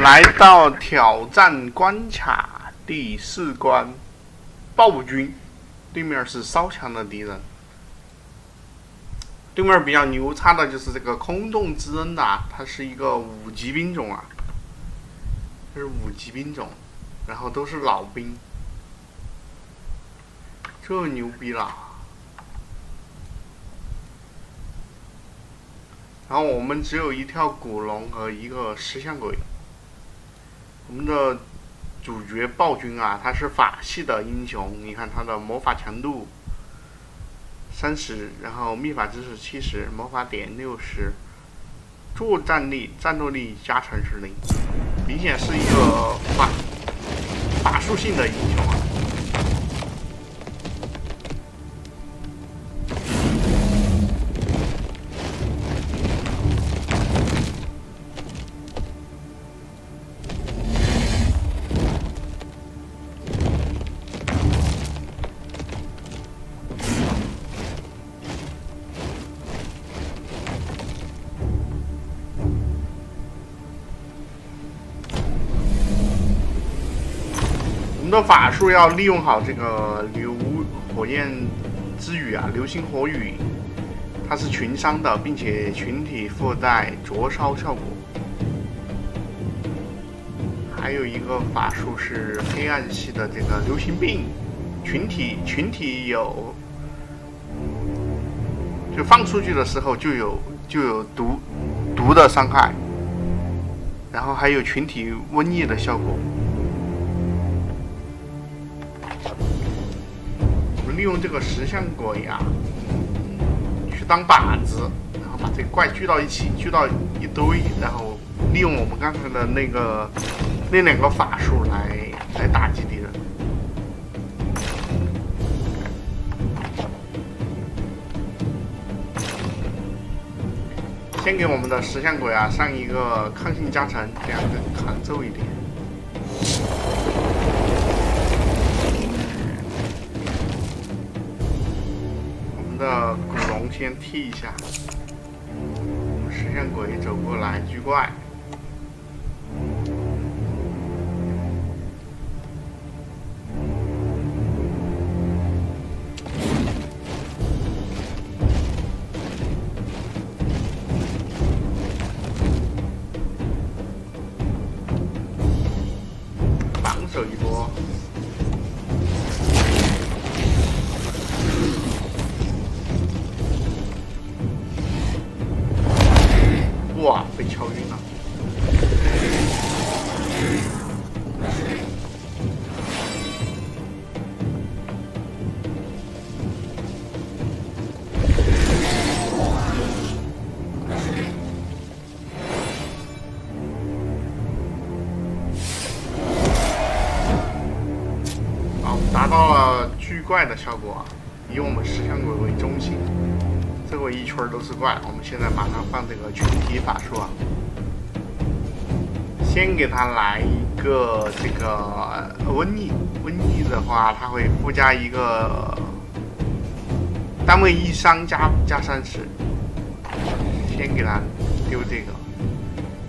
来到挑战关卡第四关，暴君，对面是稍强的敌人。对面比较牛叉的就是这个空洞之恩呐，它是一个五级兵种啊，这是五级兵种，然后都是老兵，这牛逼了。然后我们只有一条古龙和一个石像鬼。我们的主角暴君啊，他是法系的英雄，你看他的魔法强度三十，然后秘法知识七十，魔法点六十，作战力、战斗力加成是零，明显是一个法法术性的英雄啊。的法术要利用好这个流火焰之雨啊，流星火雨，它是群伤的，并且群体附带灼烧效果。还有一个法术是黑暗系的这个流行病，群体群体有，就放出去的时候就有就有毒毒的伤害，然后还有群体瘟疫的效果。利用这个石像鬼啊，去当靶子，然后把这个怪聚到一起，聚到一堆，然后利用我们刚才的那个那两个法术来来打击敌人。先给我们的石像鬼啊上一个抗性加成，这样更抗揍一点。先踢一下，石像鬼走过来巨怪。防守一波敲晕了！啊，达到了巨怪的效果，以我们石像鬼为中心。这个一圈都是怪，我们现在马上放这个群体法术啊！先给他来一个这个瘟疫，瘟疫的话，它会附加一个单位一伤加加三十。先给他丢这个，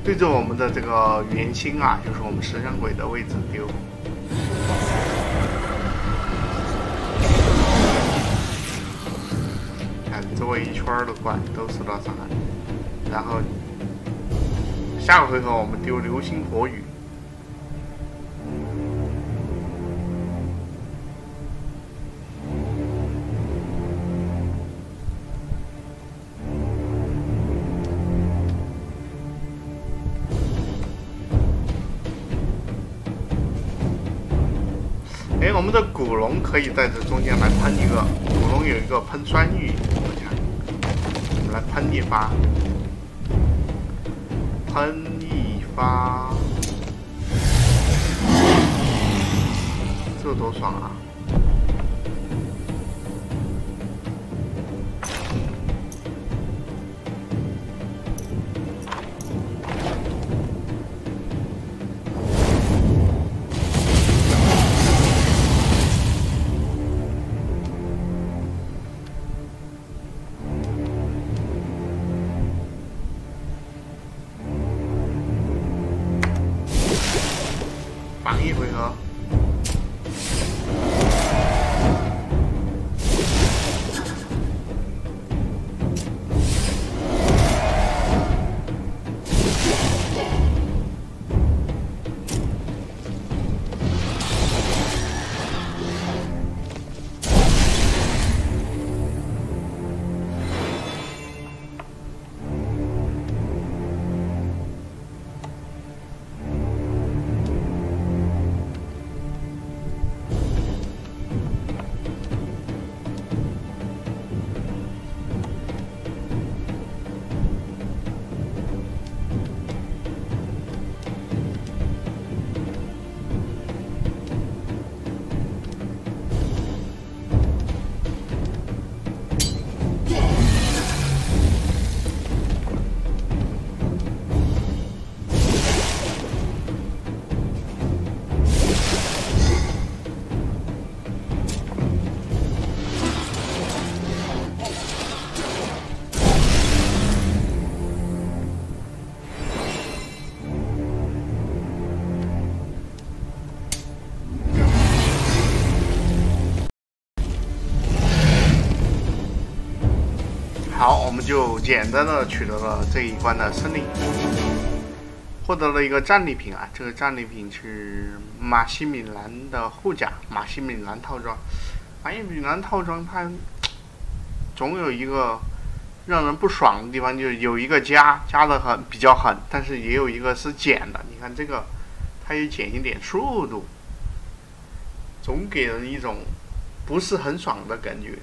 对着我们的这个圆心啊，就是我们石像鬼的位置丢。周围一圈的怪都受到伤害，然后下回合我们丢流星火雨。哎，我们的古龙可以在这中间来喷一个，古龙有一个喷酸雨。来喷一发，喷一发，这多爽啊！一回合。我们就简单的取得了这一关的胜利，获得了一个战利品啊！这个战利品是马西米兰的护甲，马西米兰套装。马西米兰套装它总有一个让人不爽的地方，就是有一个加加的很比较狠，但是也有一个是减的。你看这个，它也减一点速度，总给人一种不是很爽的感觉。